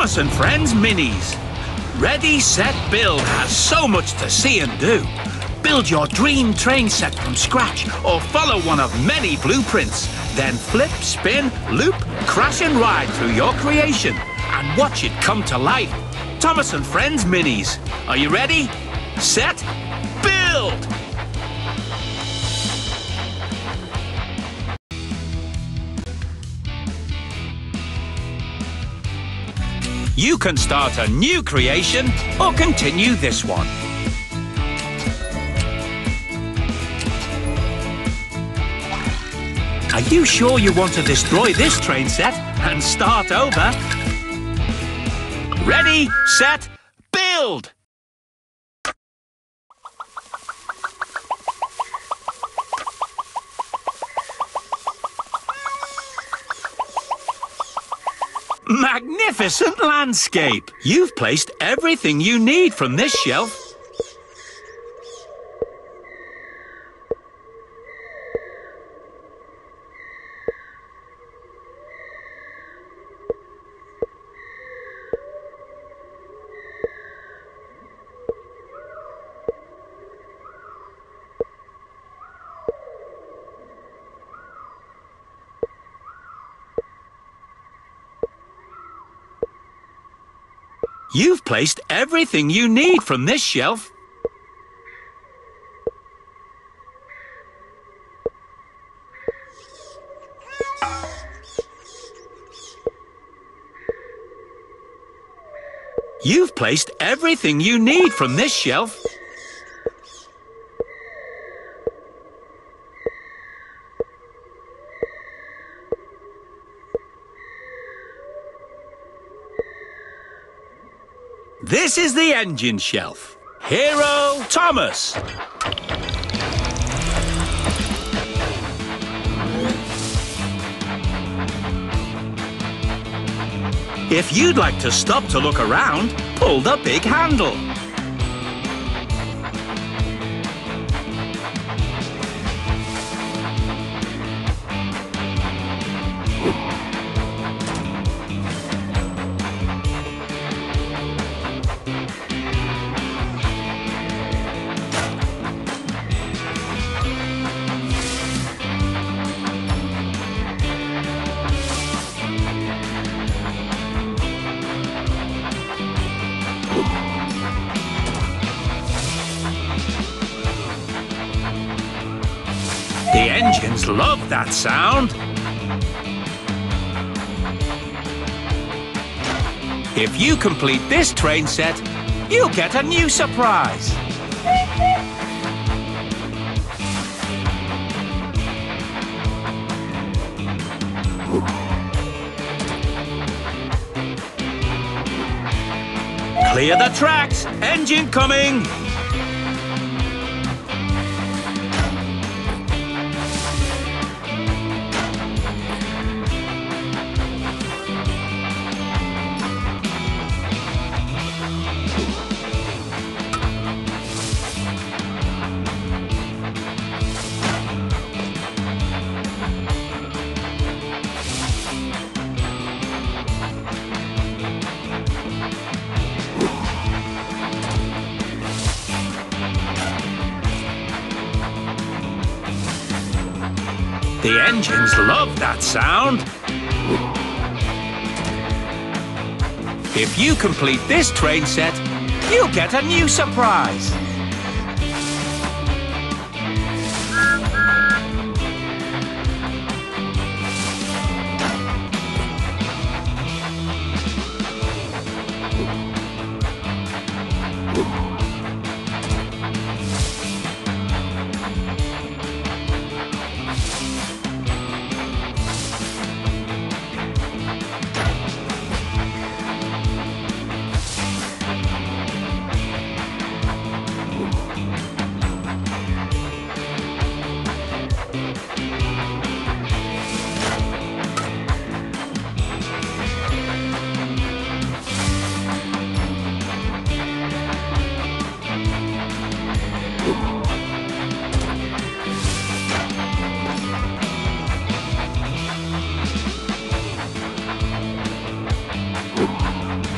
Thomas and Friends Minis. Ready, Set, Build has so much to see and do. Build your dream train set from scratch or follow one of many blueprints. Then flip, spin, loop, crash and ride through your creation and watch it come to life. Thomas and Friends Minis. Are you ready? Set, You can start a new creation or continue this one. Are you sure you want to destroy this train set and start over? Ready, set, build! Magnificent landscape! You've placed everything you need from this shelf You've placed everything you need from this shelf. You've placed everything you need from this shelf. This is the engine shelf. Hero Thomas. If you'd like to stop to look around, pull the big handle. Love that sound. If you complete this train set, you'll get a new surprise. Clear the tracks! Engine coming! The engines love that sound. If you complete this train set, you'll get a new surprise.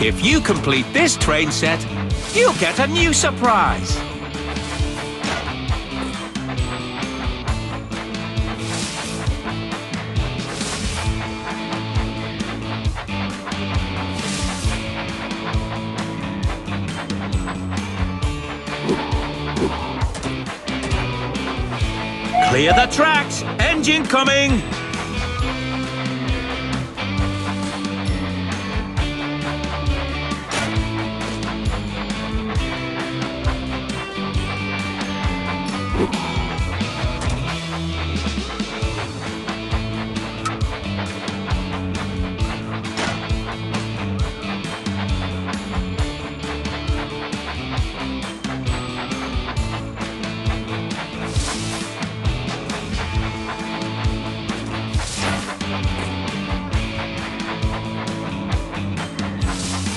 If you complete this train set, you'll get a new surprise. Clear the tracks! Engine coming!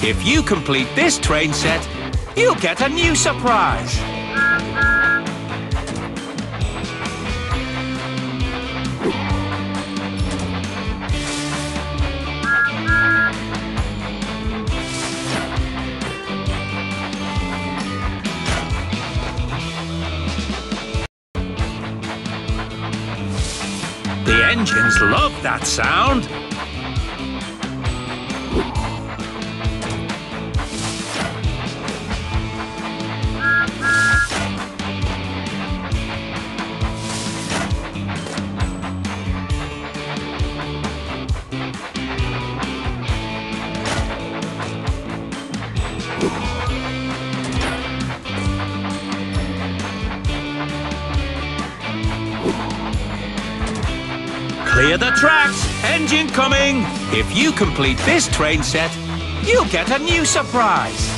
If you complete this train set, you'll get a new surprise. The engines love that sound. Clear the tracks! Engine coming! If you complete this train set, you'll get a new surprise.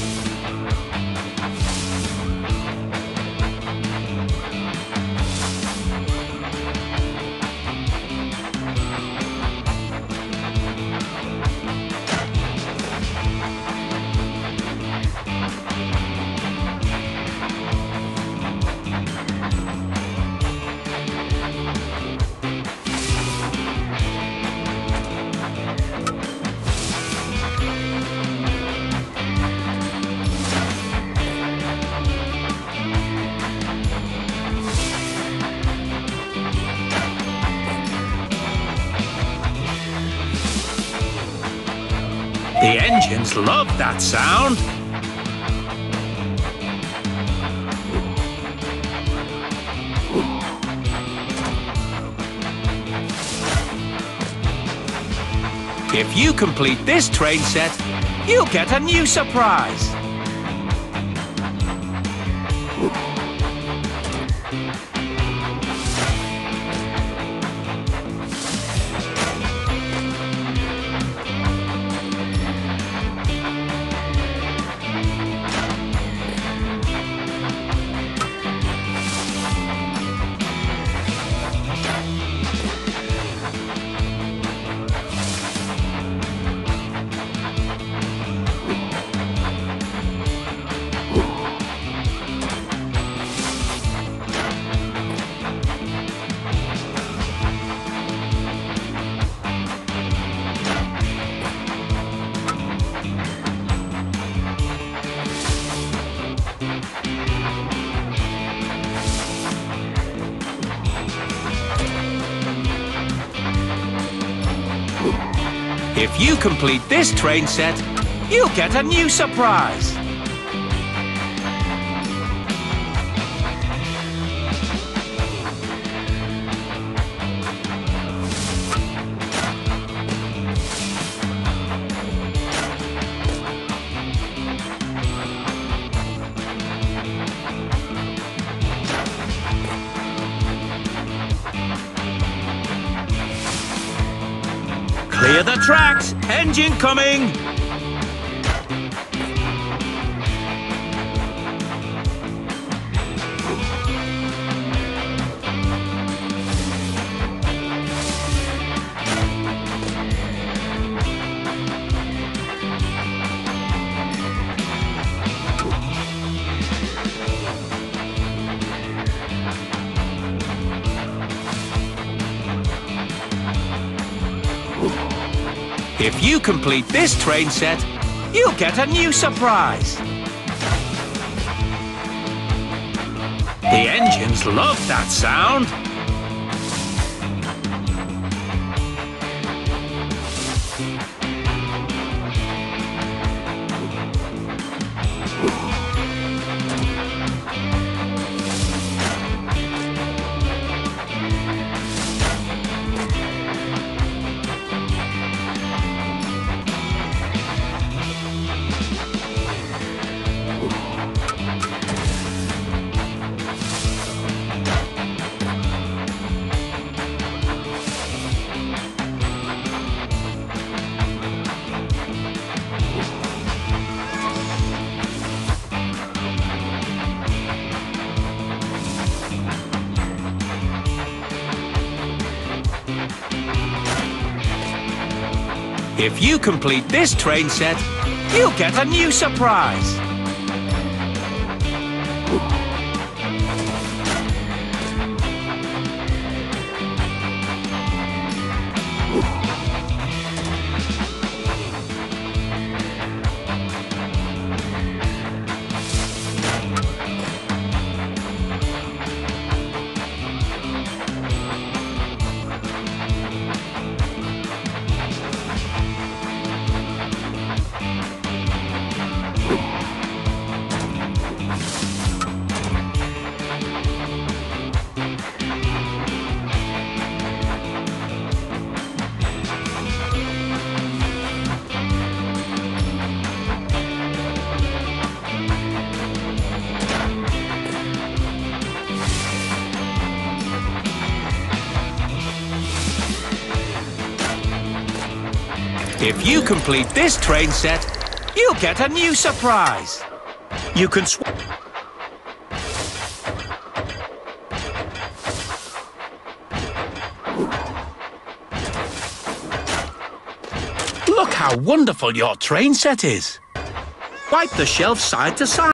Engines love that sound. If you complete this train set, you'll get a new surprise. If you complete this train set, you'll get a new surprise. Tracks! Engine coming! If you complete this train set, you'll get a new surprise. The engines love that sound. If you complete this train set, you'll get a new surprise. If you complete this train set, you'll get a new surprise. You can sw- Look how wonderful your train set is. Wipe the shelf side to side.